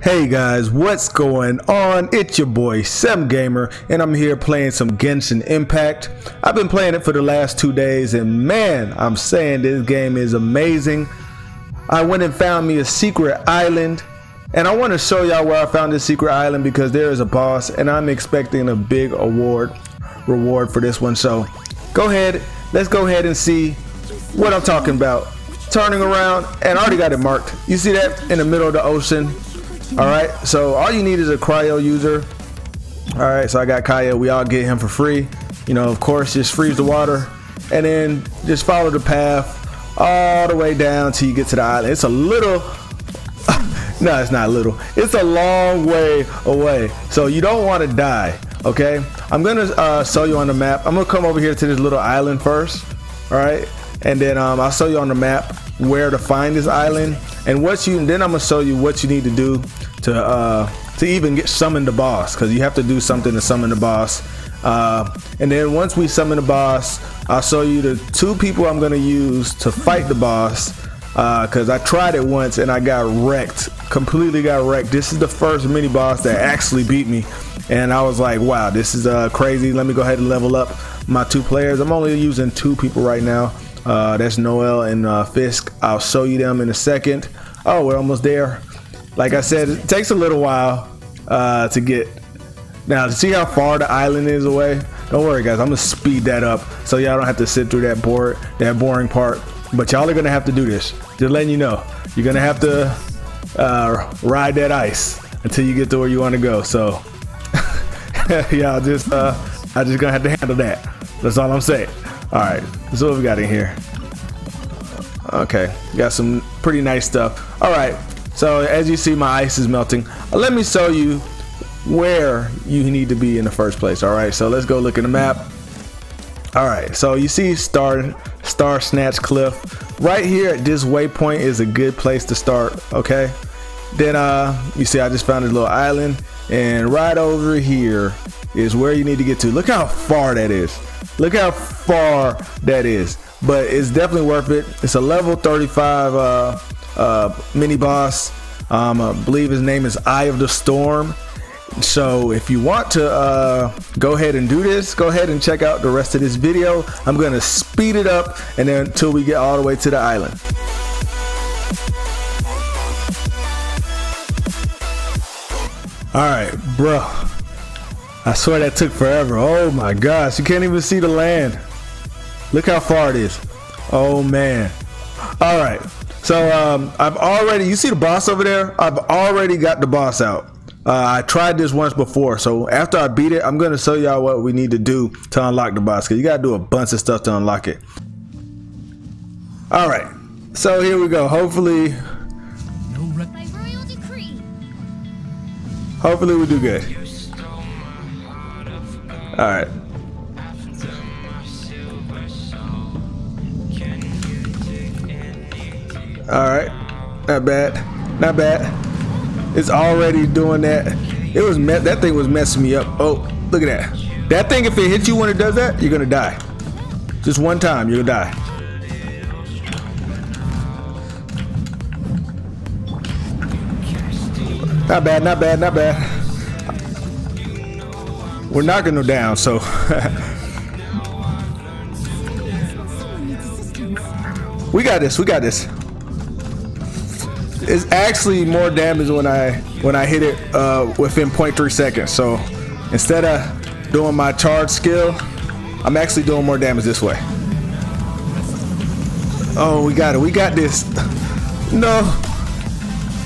Hey guys, what's going on? It's your boy Sem Gamer, and I'm here playing some Genshin Impact. I've been playing it for the last two days, and man, I'm saying this game is amazing. I went and found me a secret island, and I want to show y'all where I found this secret island because there is a boss, and I'm expecting a big award reward for this one. So go ahead, let's go ahead and see what I'm talking about. Turning around, and I already got it marked. You see that in the middle of the ocean? All right, so all you need is a cryo user. All right, so I got Kaeya. We all get him for free. You know, of course, just freeze the water and then just follow the path all the way down till you get to the island. It's a little, no, it's not little. It's a long way away. So you don't want to die, okay? I'm gonna uh, show you on the map. I'm gonna come over here to this little island first, all right? And then um, I'll show you on the map where to find this island and what you then I'm gonna show you what you need to do to uh, to even get summon the boss because you have to do something to summon the boss. Uh, and then once we summon the boss, I'll show you the two people I'm gonna use to fight the boss because uh, I tried it once and I got wrecked, completely got wrecked. This is the first mini boss that actually beat me, and I was like, wow, this is uh, crazy. Let me go ahead and level up my two players. I'm only using two people right now. Uh, that's Noelle and uh, Fischl. I'll show you them in a second. Oh, we're almost there. Like I said, it takes a little while uh, to get. Now, to see how far the island is away, don't worry, guys. I'm gonna speed that up so y'all don't have to sit through that board, that boring part. But y'all are gonna have to do this. Just letting you know, you're gonna have to uh, ride that ice until you get to where you want to go. So, y'all just, uh, I just gonna have to handle that. That's all I'm saying. All right, so what we got in here? Okay, got some pretty nice stuff. All right, so as you see, my ice is melting. Let me show you where you need to be in the first place. All right, so let's go look at the map. All right, so you see Star Star Snatch Cliff right here at this waypoint is a good place to start. Okay, then uh, you see I just found a little island, and right over here is where you need to get to. Look how far that is. Look how far that is. But it's definitely worth it. It's a level 35 uh, uh, mini boss. Um, I believe his name is Eye of the Storm. So if you want to uh, go ahead and do this, go ahead and check out the rest of this video. I'm going to speed it up and then until we get all the way to the island. All right, bro. I swear that took forever. Oh my gosh, you can't even see the land. Look how far it is. Oh man. All right. So um, I've already, you see the boss over there? I've already got the boss out. Uh, I tried this once before, so after I beat it, I'm going to show y'all what we need to do to unlock the boss, because you got to do a bunch of stuff to unlock it. All right, so here we go. Hopefully, hopefully we do good. All right. All right. Not bad. Not bad. It's already doing that. It was that thing was messing me up. Oh, look at that. That thing, if it hits you when it does that, you're gonna die. Just one time, you're gonna die. Not bad, not bad, not bad. We're knocking them down, so. we got this. We got this. It's actually more damage when I when I hit it uh, within 0.3 seconds. So instead of doing my charge skill, I'm actually doing more damage this way. Oh, we got it. We got this. No.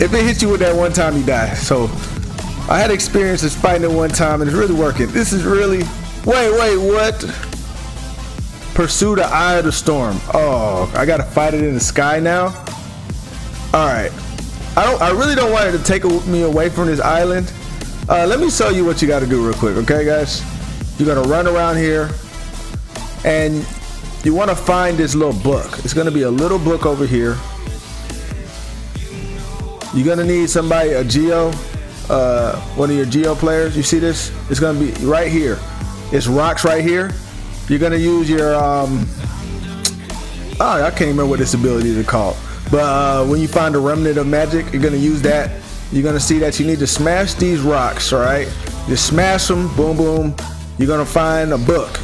If it hits you with that one time, you die. So I had experience experiences fighting it one time and it's really working. This is really, wait, wait, what? Pursue the eye of the storm. Oh, I gotta fight it in the sky now? All right. I don't, I really don't want it to take me away from this island. Uh, let me show you what you gotta do real quick, okay guys? You're gonna run around here and you wanna find this little book. It's gonna be a little book over here. You're gonna need somebody, a Geo, uh, one of your Geo players. You see this? It's gonna be right here. It's rocks right here. You're gonna use your um, oh, I can't remember what this ability is called. But uh, when you find a remnant of magic, you're gonna use that you're gonna see that you need to smash these rocks, all right? Just smash them, boom, boom. You're gonna find a book.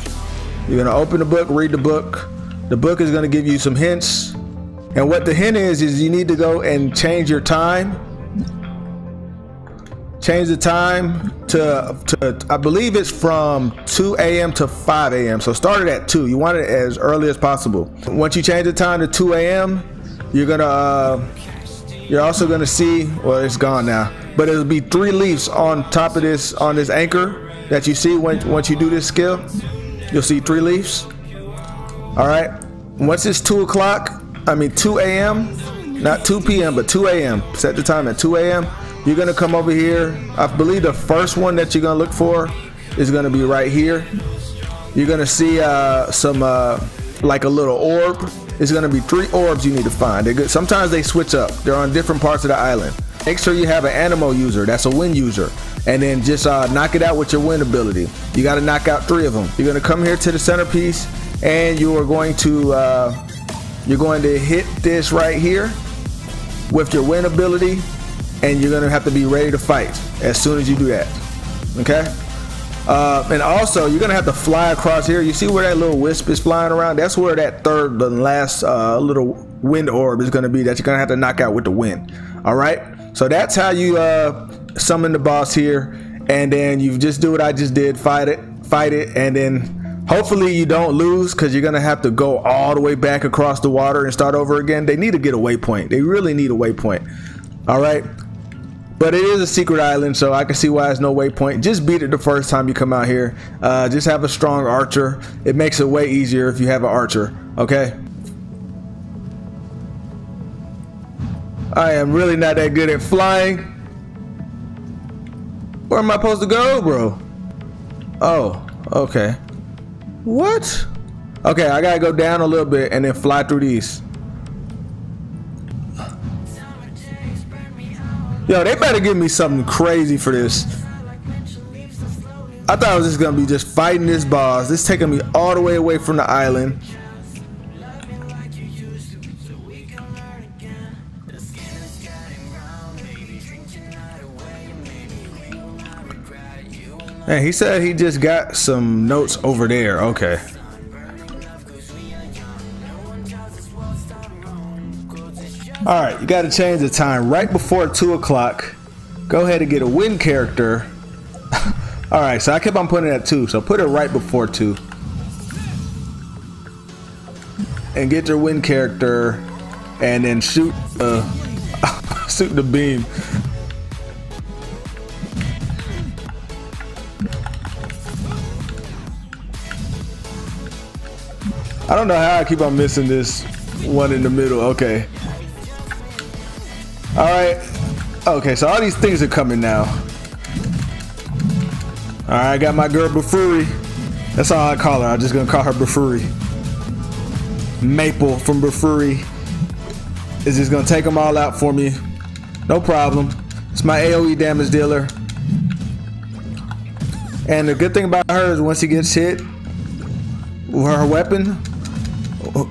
You're gonna open the book, read the book. The book is gonna give you some hints. And what the hint is, is you need to go and change your time. Change the time to, to I believe it's from 2 a.m. to 5 a.m. So start it at 2. You want it as early as possible. Once you change the time to 2 a.m., you're gonna uh, you're also gonna see, well, it's gone now, but it'll be three leaves on top of this on this anchor that you see when, once you do this skill. You'll see three leaves. All right. Once it's two o'clock, I mean 2 a.m., not 2 p.m., but 2 a.m. Set the time at 2 a.m. You're gonna come over here. I believe the first one that you're gonna look for is gonna be right here. You're gonna see uh, some uh, like a little orb. It's gonna be three orbs you need to find. Good. Sometimes they switch up. They're on different parts of the island. Make sure you have an anemo user. That's a wind user. And then just uh, knock it out with your wind ability. You got to knock out three of them. You're gonna come here to the centerpiece, and you are going to uh, you're going to hit this right here with your wind ability, and you're gonna have to be ready to fight as soon as you do that. Okay. Uh, and also, you're gonna have to fly across here. You see where that little wisp is flying around? That's where that third, the last uh, little wind orb is gonna be that you're gonna have to knock out with the wind. All right. So that's how you uh, summon the boss here, and then you just do what I just did. Fight it, fight it, and then hopefully you don't lose because you're gonna have to go all the way back across the water and start over again. They need to get a waypoint. They really need a waypoint. All right. But it is a secret island, so I can see why there's no waypoint. Just beat it the first time you come out here. Uh, just have a strong archer. It makes it way easier if you have an archer. Okay. I am really not that good at flying. Where am I supposed to go, bro? Oh, okay. What? Okay, I gotta go down a little bit and then fly through these. Yo, they better give me something crazy for this. I thought I was just gonna be just fighting this boss. This taking me all the way away from the island. Hey, he said he just got some notes over there. Okay. All right, you got to change the time right before two o'clock. Go ahead and get a wind character. All right, so I kept on putting it at two, so put it right before two. And get your wind character, and then shoot uh, shoot the beam. I don't know how I keep on missing this one in the middle. Okay. All right. Okay, so all these things are coming now. All right, I got my girl Bafuri. That's all I call her. I'm just gonna call her Bafuri. Maple from Bafuri is just gonna take them all out for me. No problem. It's my AOE damage dealer. And the good thing about her is once she gets hit with her weapon,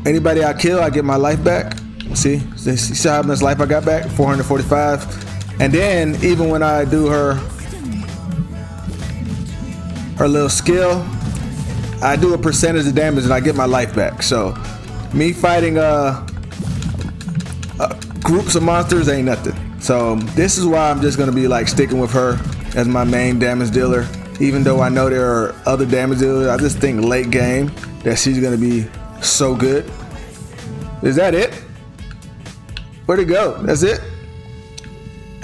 anybody I kill, I get my life back. See, see how much life I got back? 445. And then even when I do her her little skill, I do a percentage of damage and I get my life back. So me fighting uh, uh groups of monsters ain't nothing. So this is why I'm just gonna be like sticking with her as my main damage dealer. Even though I know there are other damage dealers, I just think late game that she's gonna be so good. Is that it? Where'd it go? That's it?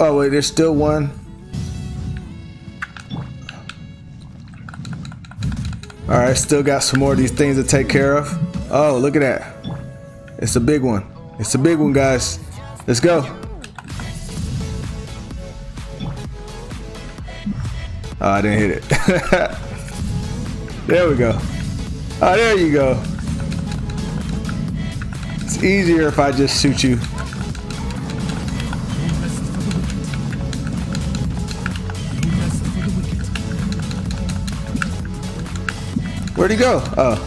Oh wait, there's still one. Alright, still got some more of these things to take care of. Oh, look at that. It's a big one. It's a big one, guys. Let's go. Oh, I didn't hit it. there we go. Oh, there you go. It's easier if I just shoot you. Where'd he go? Oh.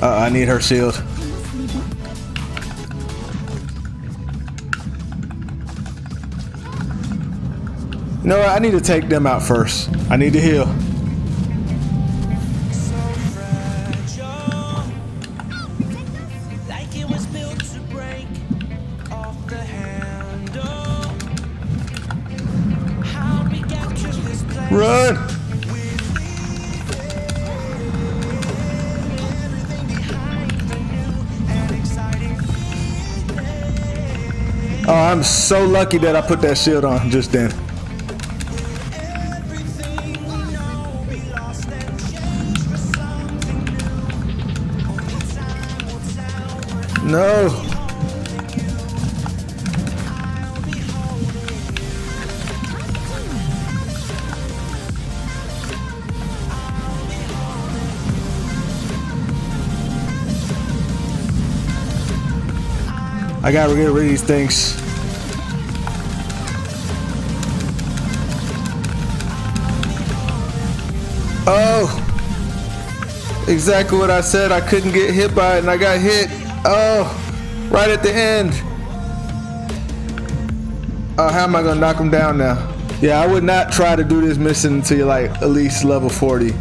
Uh, I need her shield. You know what? I need to take them out first. I need to heal. Oh, I'm so lucky that I put that shield on just then. No. I gotta get rid of these things. Oh! Exactly what I said. I couldn't get hit by it and I got hit. Oh! Right at the end. Oh, how am I gonna knock him down now? Yeah, I would not try to do this mission until you're like at least level 40.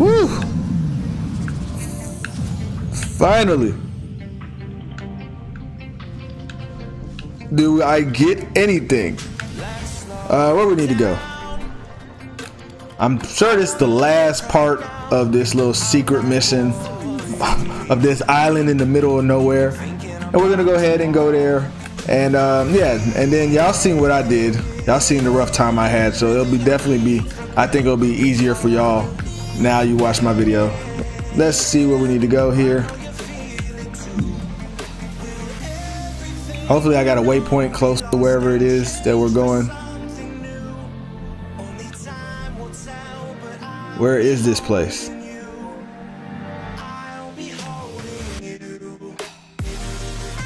Woo! Finally. Do I get anything? Uh, where we need to go? I'm sure this is the last part of this little secret mission of this island in the middle of nowhere. And we're gonna go ahead and go there. And um, yeah, and then y'all seen what I did. Y'all seen the rough time I had. So it'll be definitely be, I think it'll be easier for y'all now you watch my video. Let's see where we need to go here. Hopefully I got a waypoint close to wherever it is that we're going. Where is this place?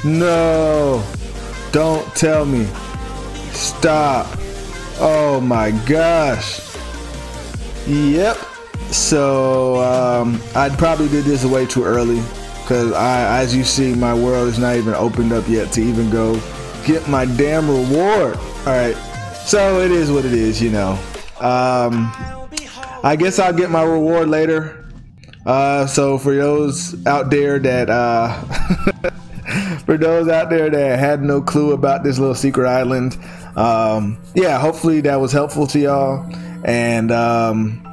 No, don't tell me. Stop. Oh my gosh. Yep. So um, I probably did this way too early because I, as you see, my world is not even opened up yet to even go get my damn reward. All right, so it is what it is, you know. Um, I guess I'll get my reward later. Uh, so for those out there that uh, for those out there that had no clue about this little secret island, um, yeah, hopefully that was helpful to y'all. And um,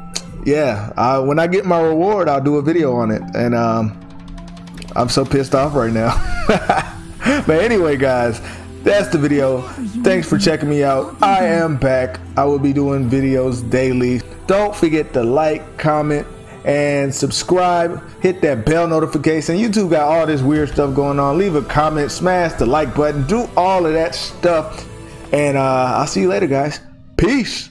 yeah, I, when I get my reward, I'll do a video on it. And um, I'm so pissed off right now. but anyway, guys, that's the video. Thanks for checking me out. I am back. I will be doing videos daily. Don't forget to like, comment, and subscribe. Hit that bell notification. YouTube got all this weird stuff going on. Leave a comment, smash the like button, do all of that stuff. And uh, I'll see you later, guys. Peace.